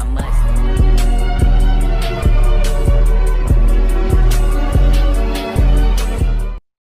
how much.